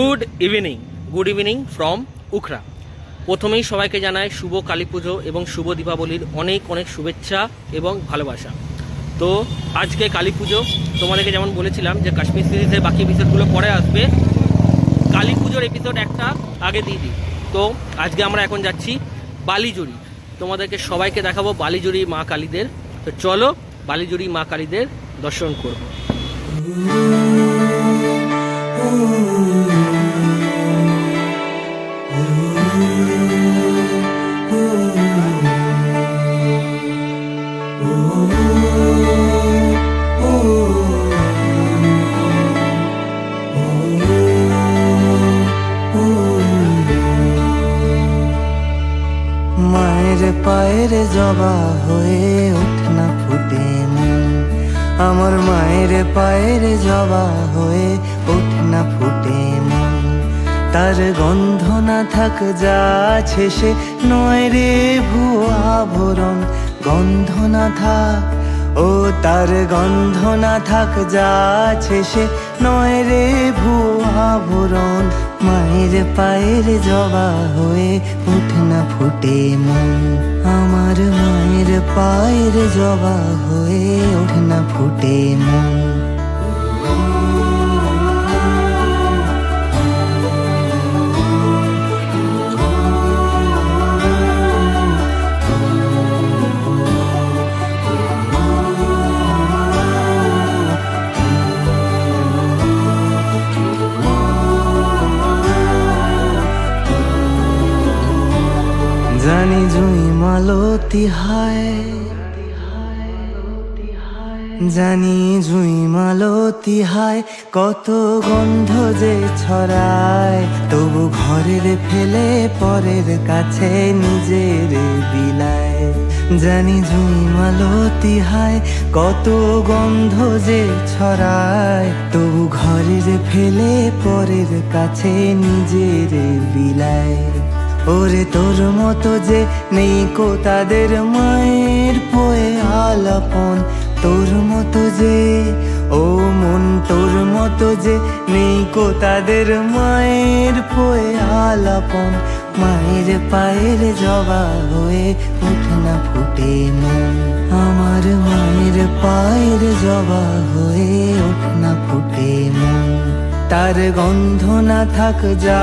Good evening good evening from Ukhra প্রথমেই সবাইকে জানাই শুভ কালী পুজো এবং শুভ দীপাবলির অনেক অনেক শুভেচ্ছা এবং ভালোবাসা। তো আজকে কালী পুজো, তোমাদেরকে যেমন বলেছিলাম যে কাশ্মীর সিরিজের বাকি এপিসোডগুলো পরে আসবে, কালী পুজোর এপিসোড একটা আগে দিয়ে দিই। তো আজকে আমরা এখন যাচ্ছি বালিজুড়ি। তোমাদেরকে সবাইকে দেখাবো বালিজুড়ি মা কালীদের। তো চলো বালিজুড়ি মা কালীদের দর্শন করব। পায়ের জবা হয়ে ওঠ না ফুটে মন আমার মায়ের পায়ের জবা হয়ে ওঠ না ফুটে মন তার গন্ধ না থাক, যা আছে সে নয় রে ভুয়া আভরণ গন্ধ না থাক, ও তার গন্ধ না থাক, যা আছে সে নয় রে ভুয়া আভরণ মায়ের পায়ের জবা হয়ে উঠ না ফুটে মন। আমার মায়ের পায়ের জবা হয়ে উঠ না ফুটে মন। জানি জুই মালতি হায়। জানি জুই মালতি হায়, কত গন্ধ যে ছড়ায়। তবু ঘরের ফেলে পরের কাছে নিজের বিলায়। জানি জুই মালতি হায়, কত গন্ধ যে ছড়ায়। তবু ঘরের ফেলে পরের কাছে নিজের বিলায়। ওরে তোর মতো যে নেই কো তাদের মায়ের পোয়ে আলাপন। তোর মতো যে, ও মন তোর মতো যে নেই কো তাদের মায়ের পোয়ে আলাপন। মায়ের পায়ের জবা হয়ে উঠ না ফুটে মন আমার মায়ের পায়ের জবা হয়ে উঠ না তার গন্ধ না থাক, যা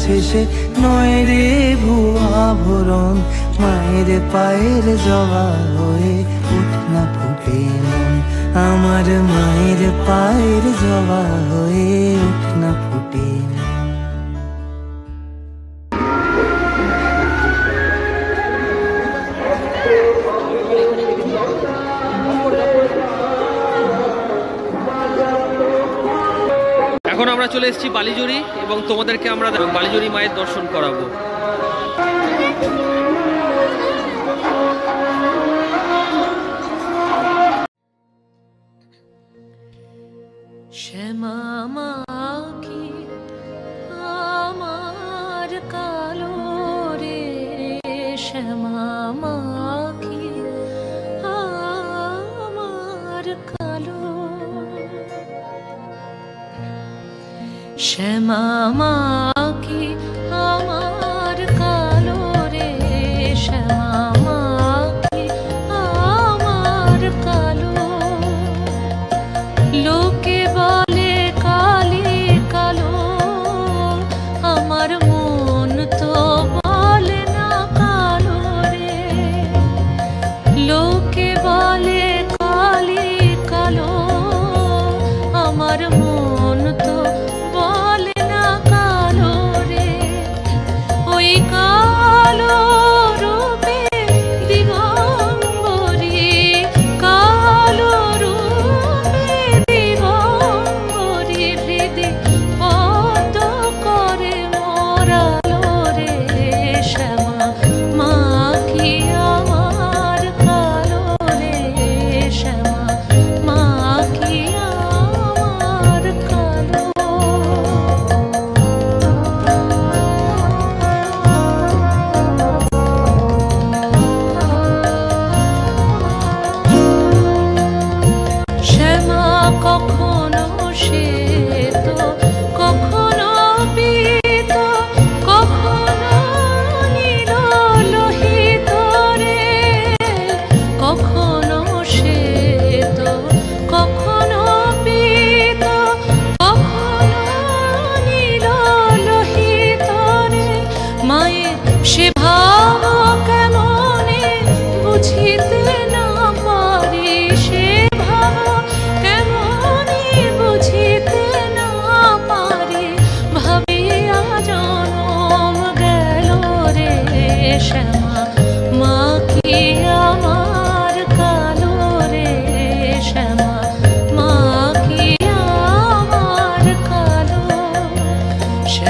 সে নয় রে ভুয়া ভরণ মায়ের পায়ের জবা হয়ে উঠ না ফুটে আমার মায়ের পায়ের জবা হয়ে উঠ না ফুটে চলে এসেছি বালিজুরি এবং তোমাদেরকে আমরা বালিজুরি মায়ের দর্শন করাবো। আমার কালো রে? শ্যামা শ্যামা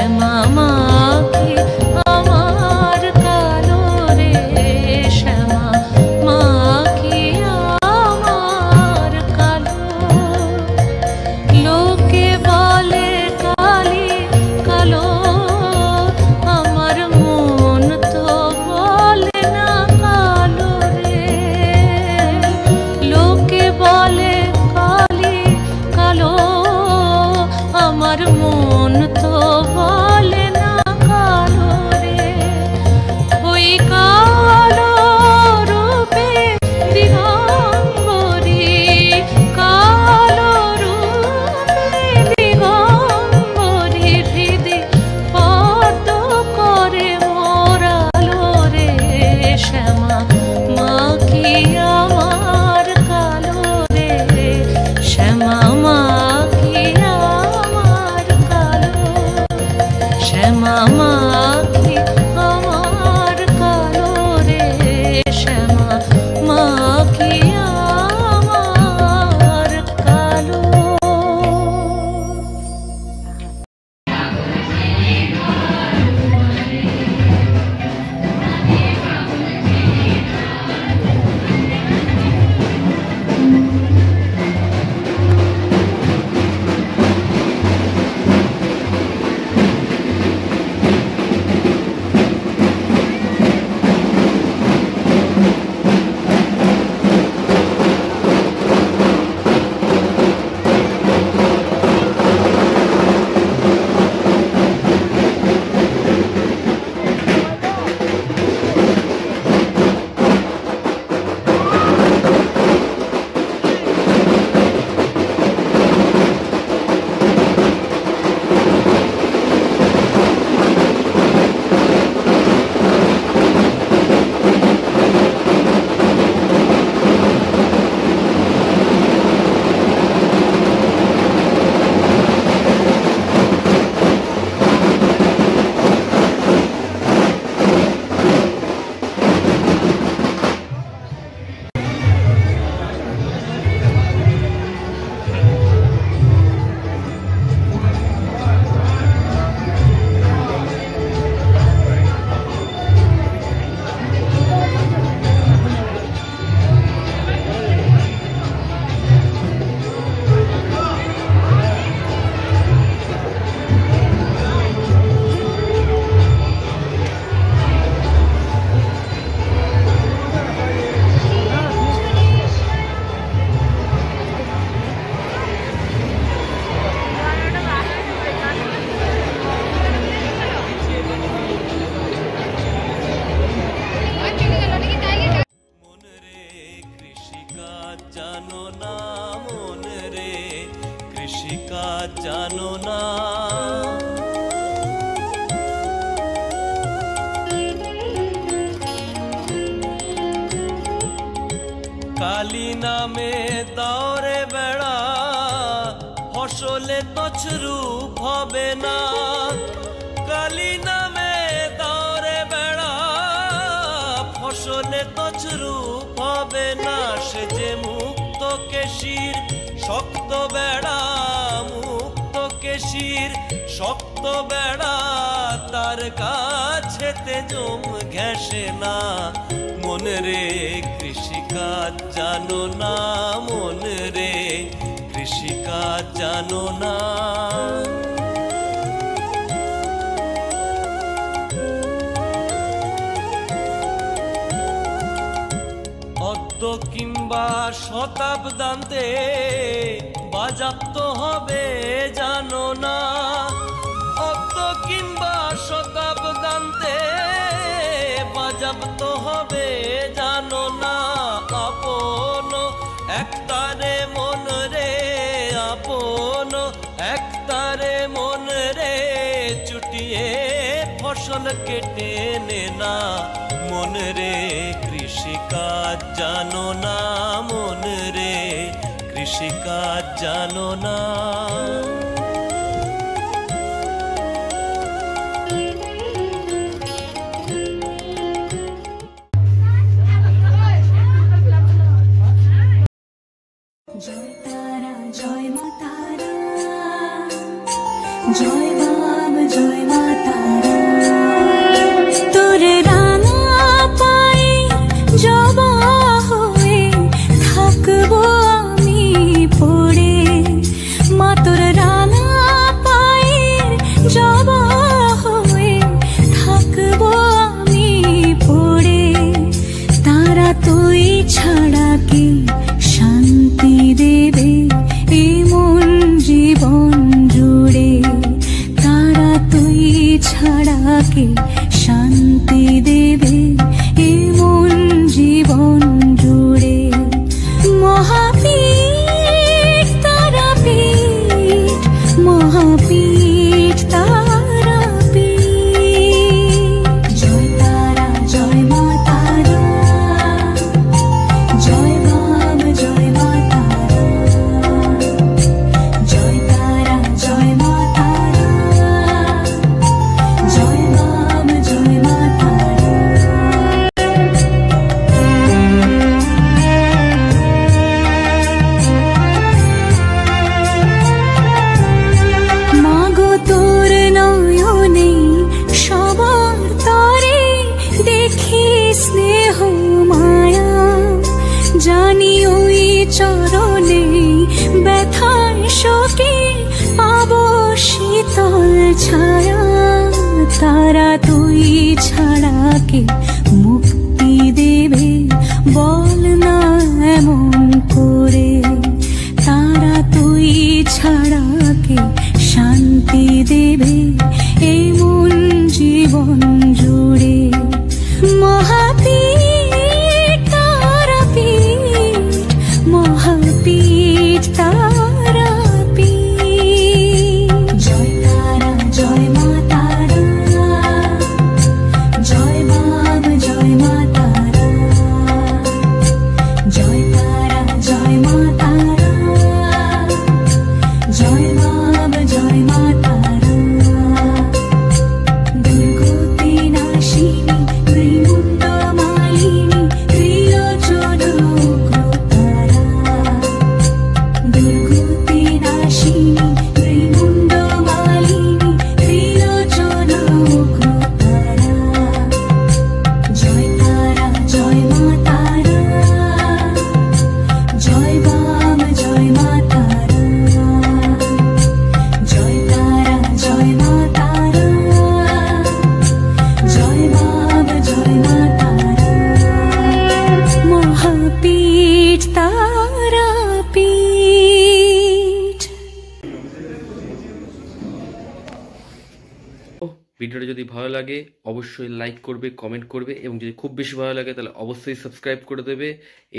শ্যামা মাখি আমার মন তো বলে জানো না মন রে, কৃষিকাজ জানো না। কালী নামে দৌড়ে বেড়া, ফসলে তছরূপ হবে না। কালী নামে দৌড়ে বেড়া, ফসলে তছরূপ হবে না। সে যে কেশির শক্ত বেড়া মুক্ত কেশির শক্ত বেড়া তার কাছেতে জম ঘেসে না। মন রে কৃষিকাজ জানো না মন রে কৃষিকাজ জানো না। কিংবা শতাব্দান্তে বাজাপ্ত হবে, জানো না। অদ্য কিংবা শতাব্দান্তে বাজাপ্ত হবে, জানো না। আপন একতারে মন রে, আপন একতারে মন রে, চুটিয়ে কেটে নে না। মন রে কৃষিকাজ জানো না, মন রে কৃষিকাজ জানো না। জয় তারা, জয় মা শোকে পাব শীতল ছায়া তারা তুই ছাড়া কে? ভিডিওটা যদি ভালো লাগে, অবশ্যই লাইক করবে কমেন্ট করবে এবং যদি খুব বেশি ভালো লাগে তাহলে অবশ্যই সাবস্ক্রাইব করে দেবে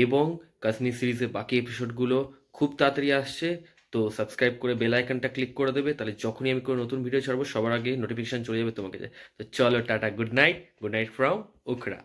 এবং কাশ্মীর সিরিজের বাকি এপিসোডগুলো খুব তাড়াতাড়ি আসছে, তো সাবস্ক্রাইব করে বেল আইকনটা ক্লিক করে দেবে, তাহলে যখনই আমি কোনো নতুন ভিডিও ছাড়বো সবার আগে নোটিফিকেশান চলে যাবে তোমাকে। তো চলো ta ta good night good night from Ukhra